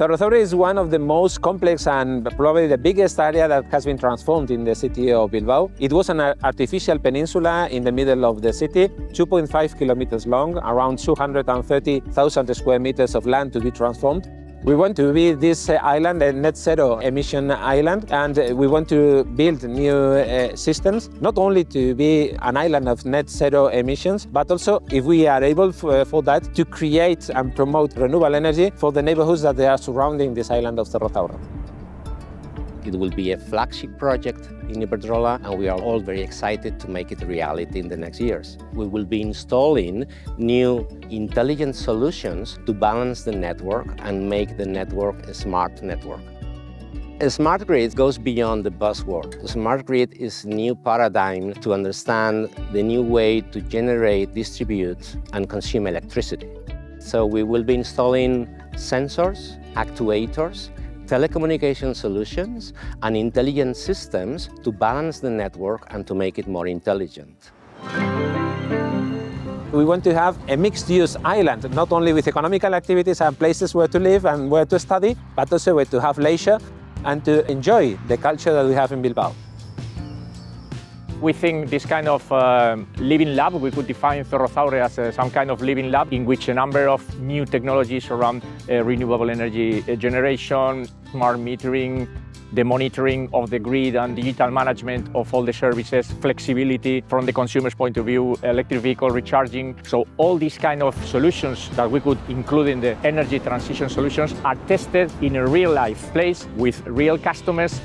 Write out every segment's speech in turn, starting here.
Zorrotzaurre is one of the most complex and probably the biggest area that has been transformed in the city of Bilbao. It was an artificial peninsula in the middle of the city, 2.5 kilometers long, around 230,000 square meters of land to be transformed. We want to be this uh, island, a net zero emission island, and uh, we want to build new uh, systems, not only to be an island of net zero emissions, but also, if we are able for, for that, to create and promote renewable energy for the neighborhoods that they are surrounding this island of Cerro Zorrotzaurre. It will be a flagship project in Iberdrola and we are all very excited to make it a reality in the next years. We will be installing new intelligent solutions to balance the network and make the network a smart network. A smart grid goes beyond the buzzword. The smart grid is a new paradigm to understand the new way to generate, distribute and consume electricity. So we will be installing sensors, actuators, telecommunication solutions and intelligent systems to balance the network and to make it more intelligent. We want to have a mixed-use island, not only with economical activities and places where to live and where to study, but also where to have leisure and to enjoy the culture that we have in Bilbao. We think this kind of uh, living lab, we could define Zorrotzaurre as uh, some kind of living lab in which a number of new technologies around uh, renewable energy uh, generation, smart metering, the monitoring of the grid and digital management of all the services, flexibility from the consumer's point of view, electric vehicle recharging. So all these kind of solutions that we could include in the energy transition solutions are tested in a real life place with real customers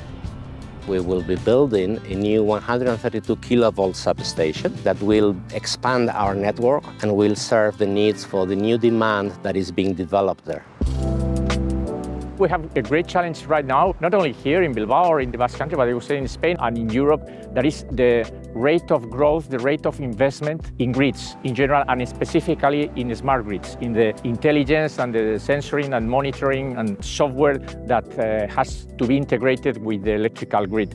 we will be building a new 132 kilovolt substation that will expand our network and will serve the needs for the new demand that is being developed there. We have a great challenge right now, not only here in Bilbao or in the Basque Country, but I would say in Spain and in Europe, that is the rate of growth, the rate of investment in grids in general, and specifically in smart grids, in the intelligence and the sensoring and monitoring and software that uh, has to be integrated with the electrical grid.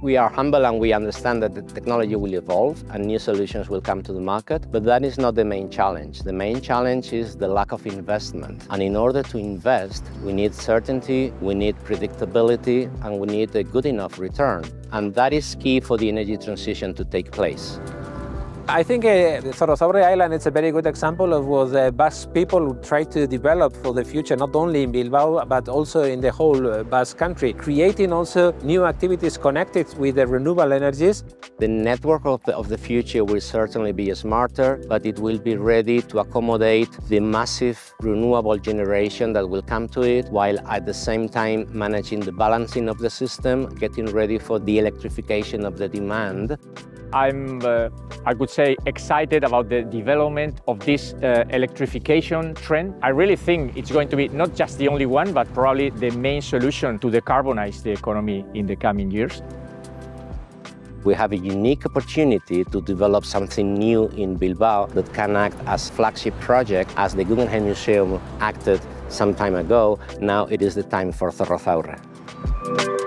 We are humble and we understand that the technology will evolve and new solutions will come to the market, but that is not the main challenge. The main challenge is the lack of investment. And in order to invest, we need certainty, we need predictability, and we need a good enough return. And that is key for the energy transition to take place. I think uh, Zorrotzaurre Island is a very good example of what the Basque people try to develop for the future, not only in Bilbao, but also in the whole uh, Basque country, creating also new activities connected with the renewable energies. The network of the, of the future will certainly be smarter, but it will be ready to accommodate the massive renewable generation that will come to it, while at the same time managing the balancing of the system, getting ready for the electrification of the demand. I'm, uh, I would say, excited about the development of this uh, electrification trend. I really think it's going to be not just the only one, but probably the main solution to decarbonize the economy in the coming years. We have a unique opportunity to develop something new in Bilbao that can act as flagship project as the Guggenheim Museum acted some time ago. Now it is the time for Zorrotzaurre.